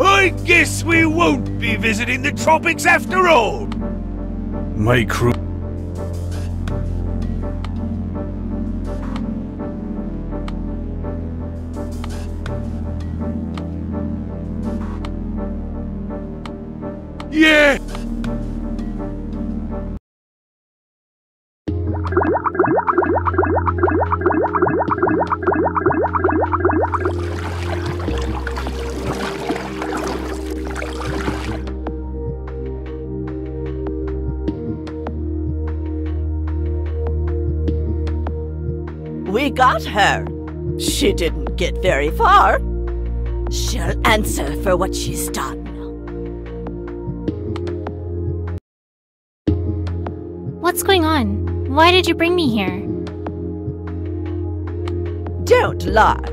I guess we won't be visiting the tropics after all. My crew. Yeah. She didn't get very far. She'll answer for what she's done. What's going on? Why did you bring me here? Don't lie.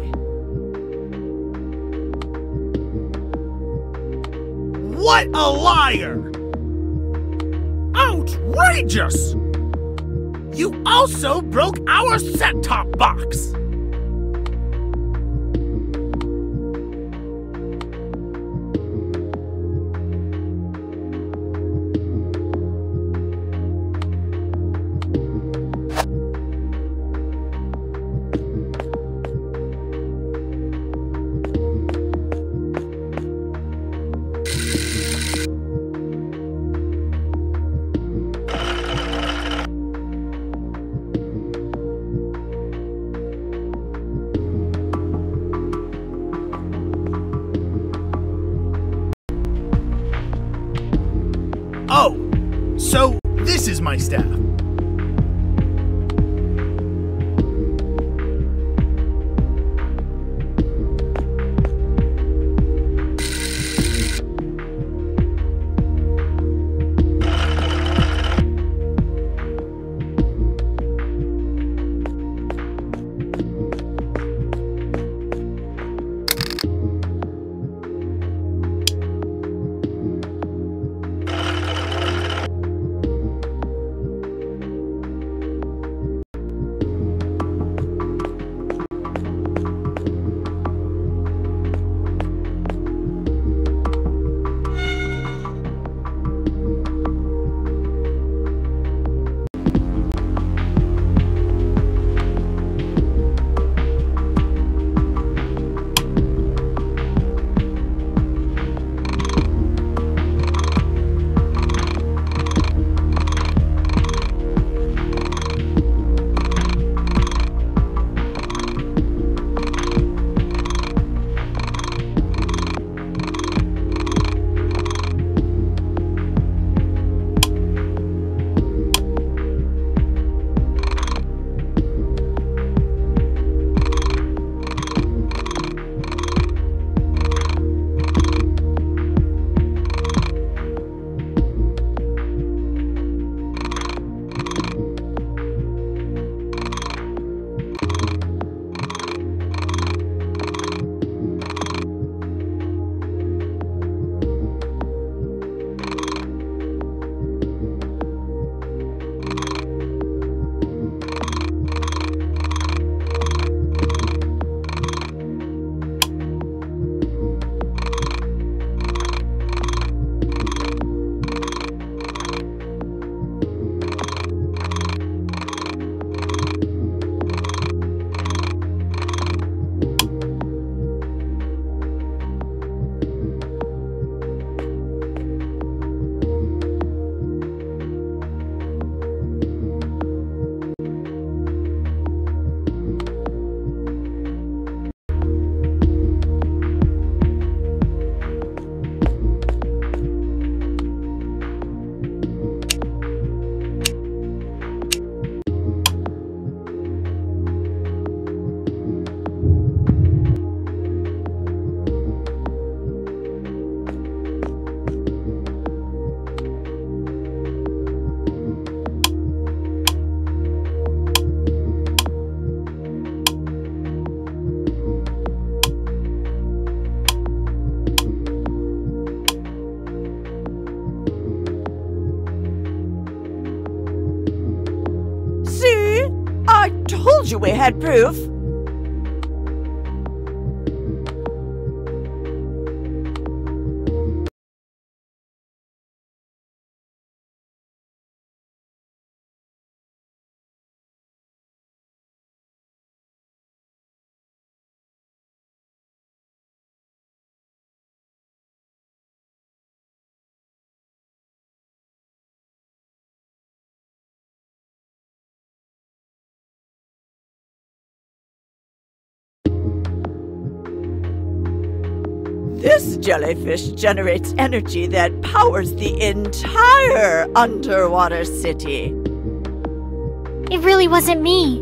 What a liar! Outrageous! You also broke our set-top box! You we had proof. Jellyfish generates energy that powers the entire underwater city. It really wasn't me.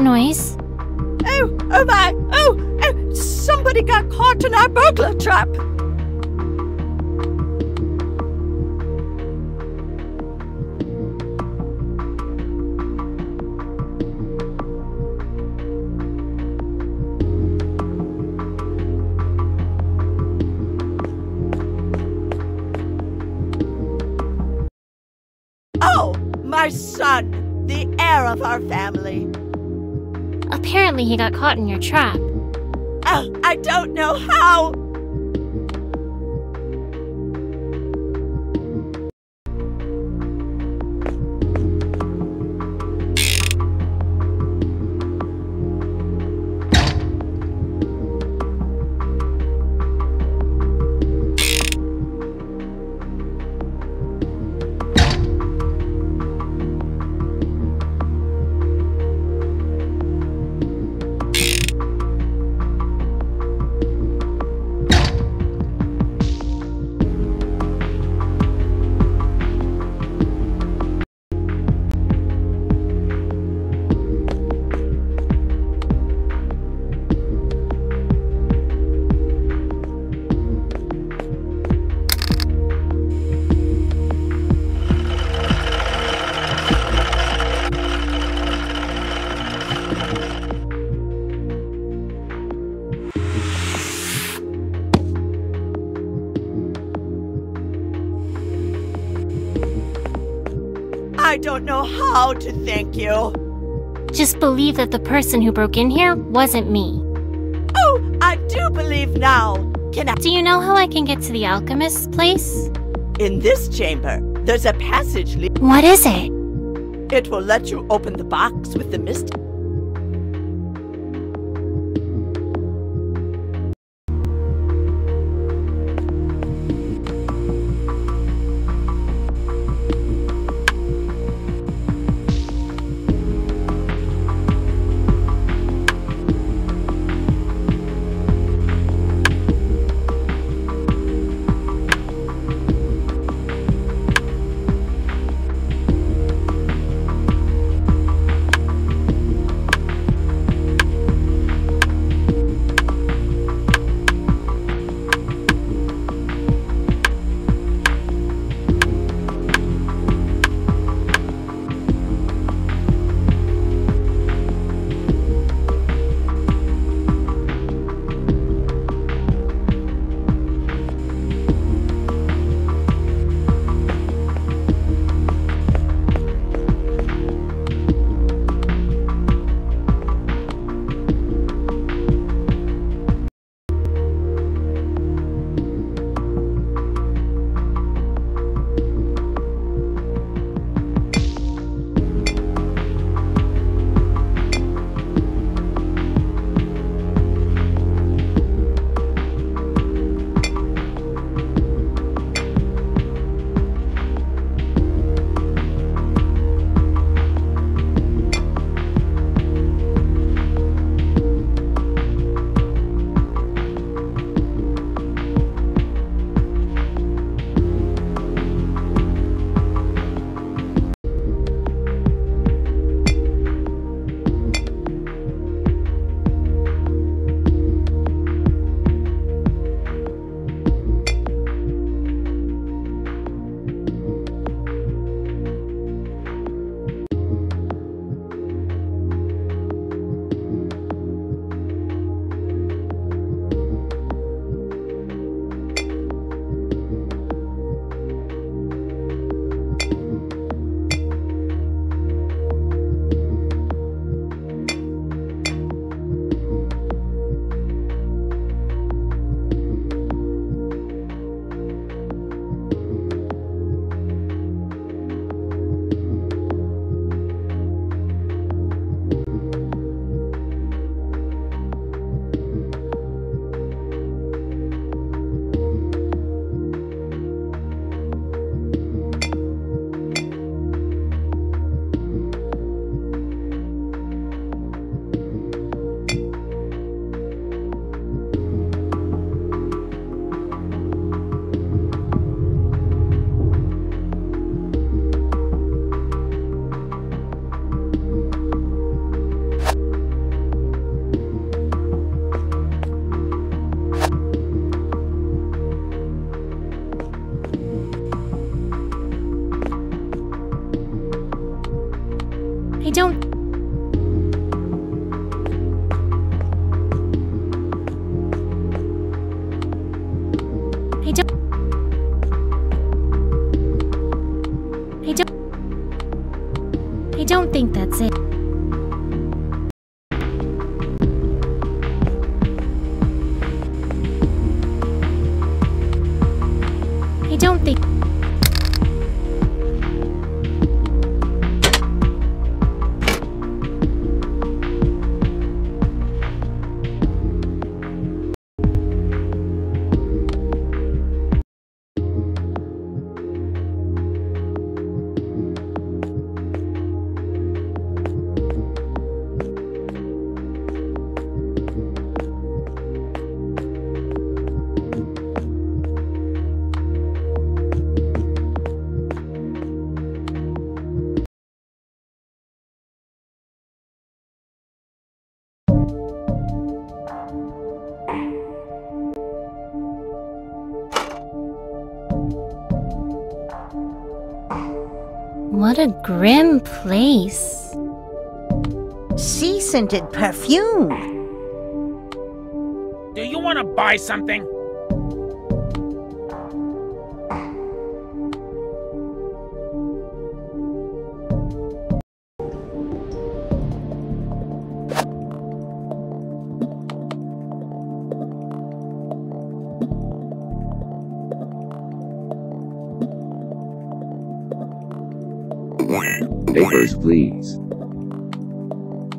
That noise? Oh, oh my! Oh, oh! Somebody got caught in our burglar trap! Oh, my son, the heir of our family. He got caught in your trap. Oh, I don't know how. Don't know how to thank you. Just believe that the person who broke in here wasn't me. Oh, I do believe now. Can I? Do you know how I can get to the alchemist's place? In this chamber, there's a passage. What is it? it will let you open the box with the mist. Don't think that's it. A grim place. Sea scented perfume. Do you want to buy something? Papers, please.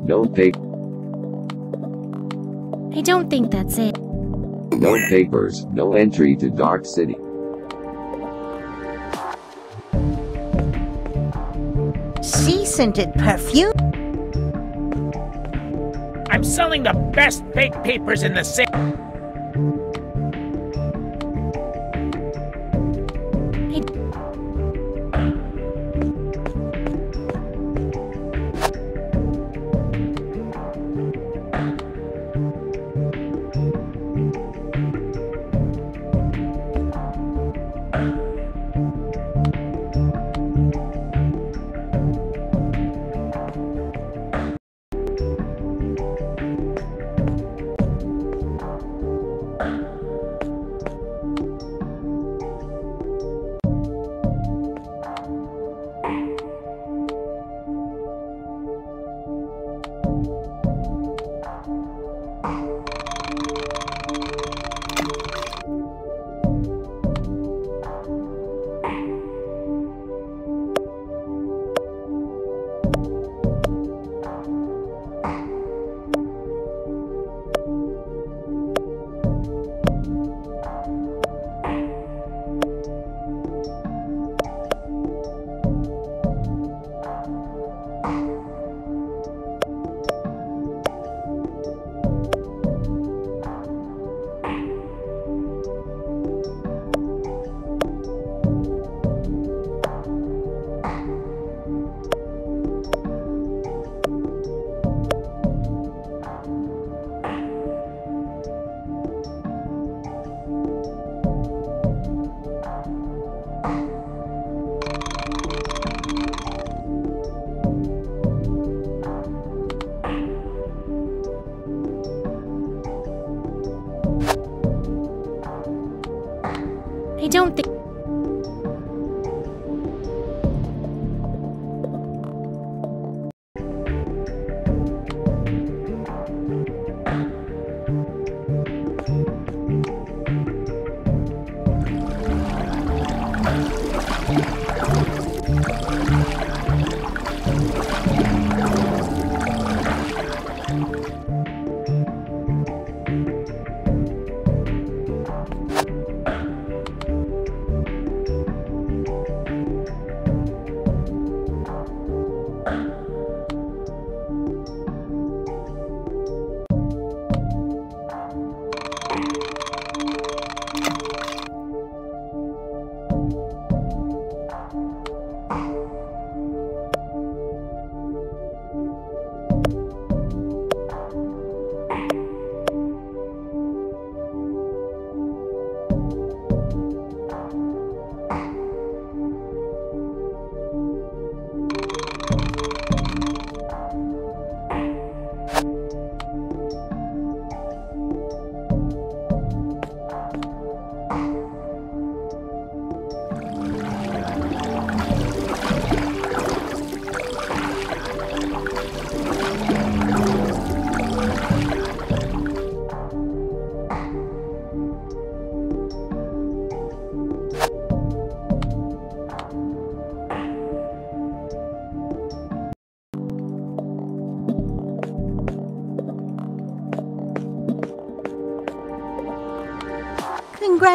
No pa- I don't think that's it. no papers, no entry to Dark City. Sea scented perfume. I'm selling the best fake papers in the city.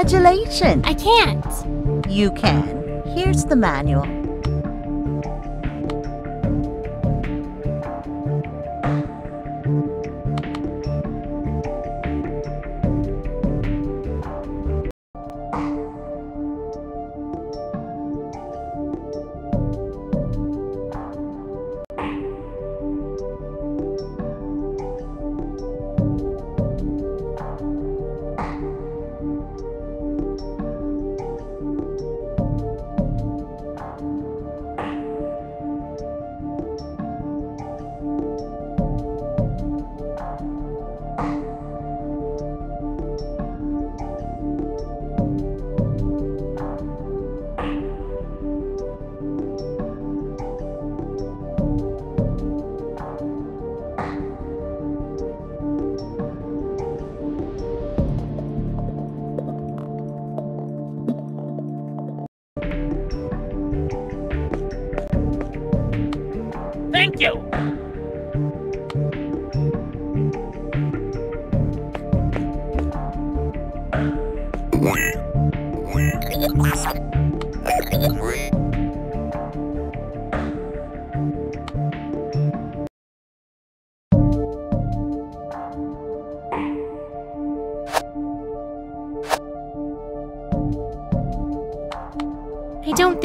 Congratulations! I can't. You can. Here's the manual.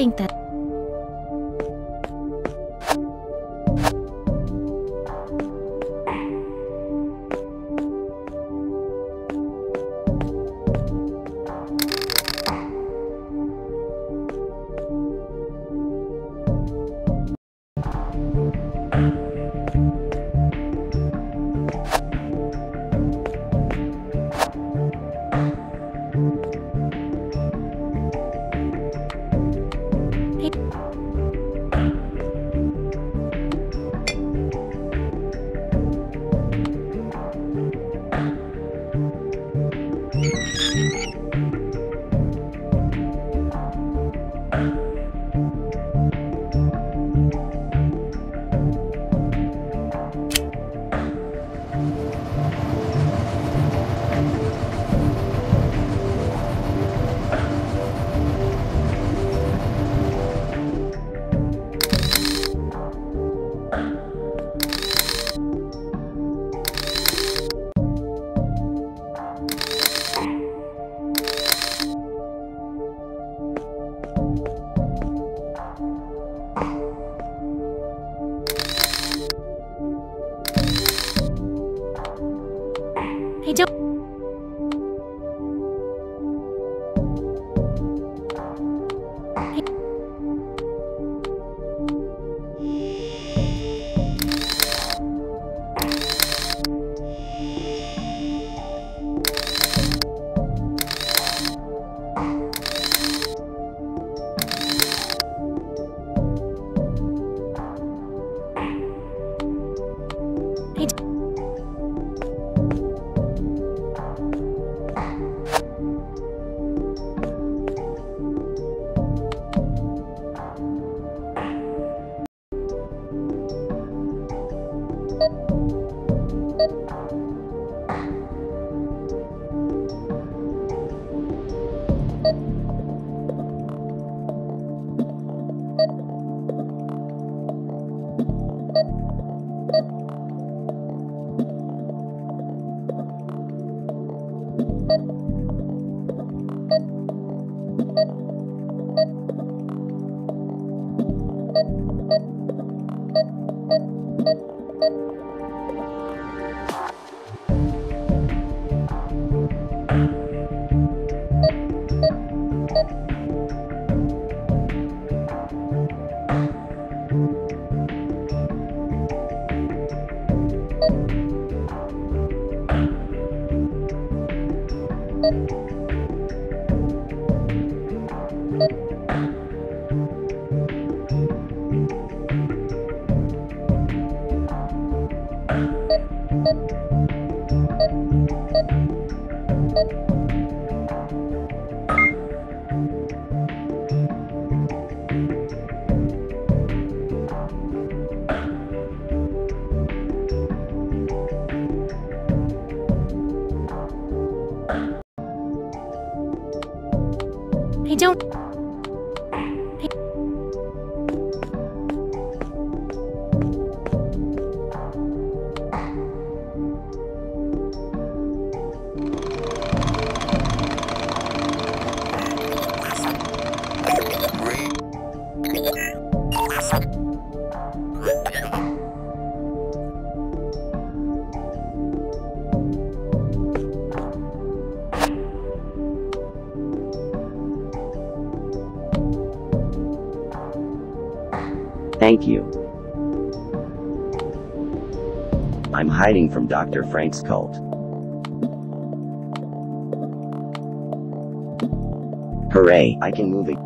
Think that. Hiding from Dr. Frank's cult. Hooray, I can move it.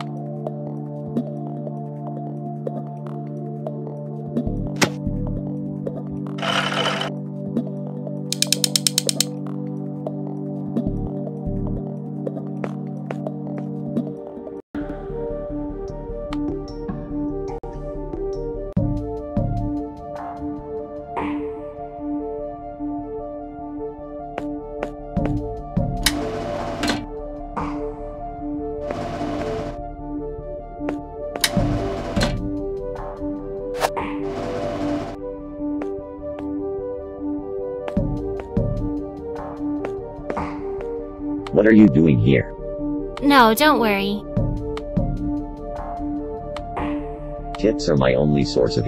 What are you doing here? No, don't worry. Tips are my only source of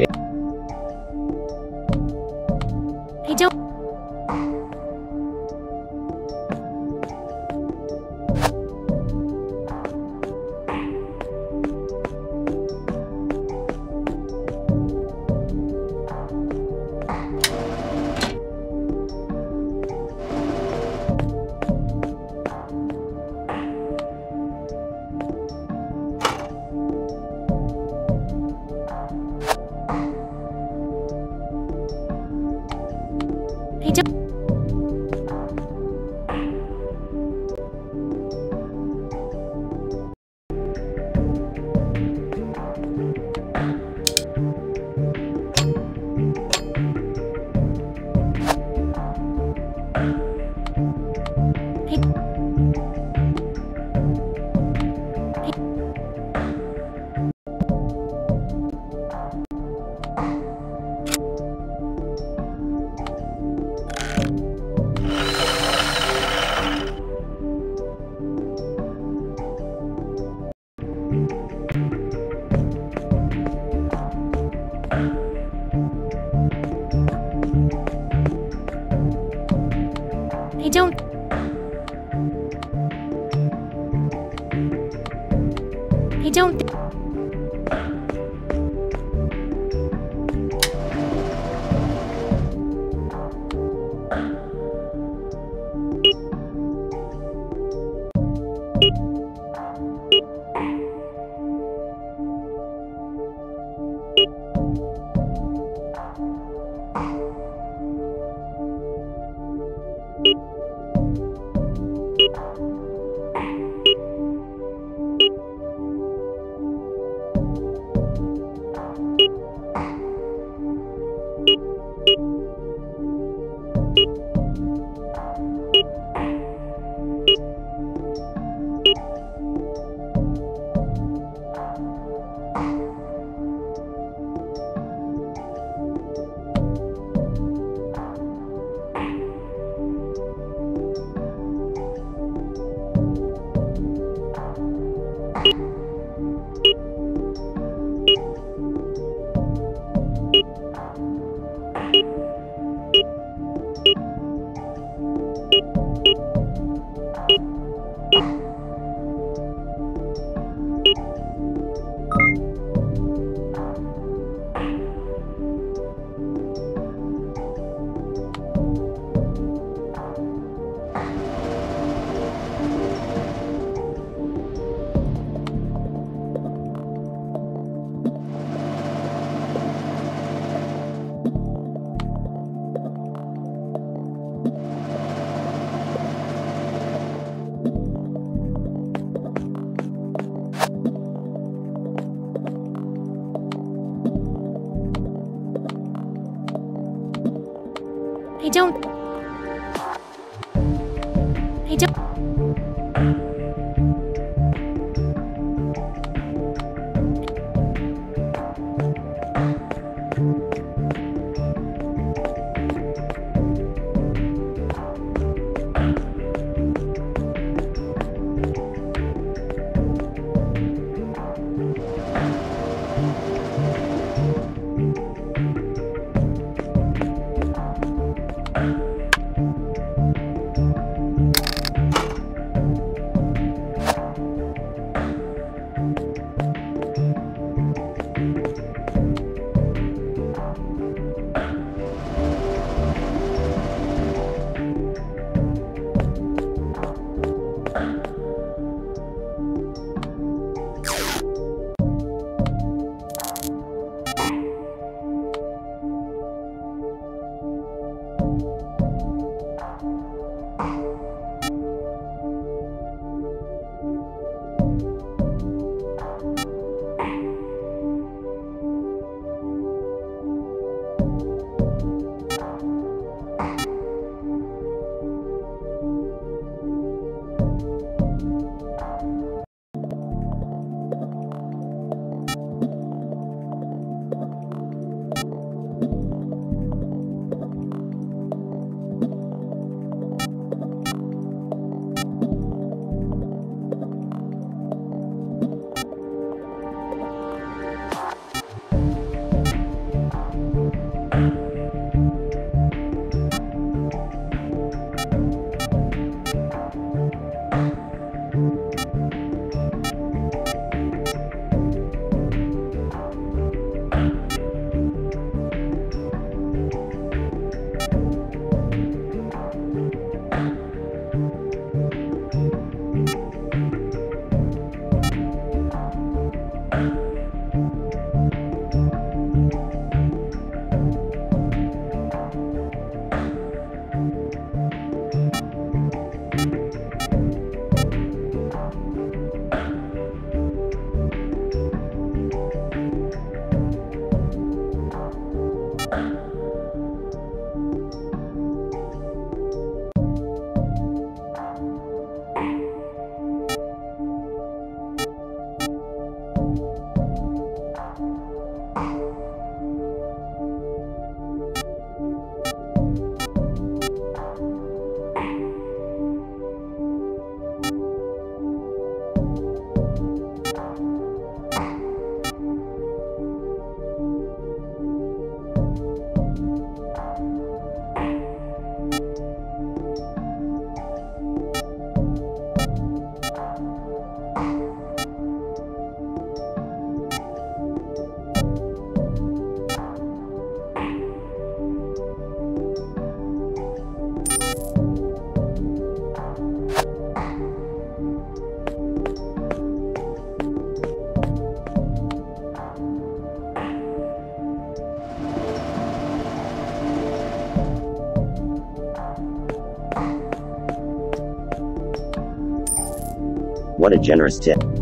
What a generous tip.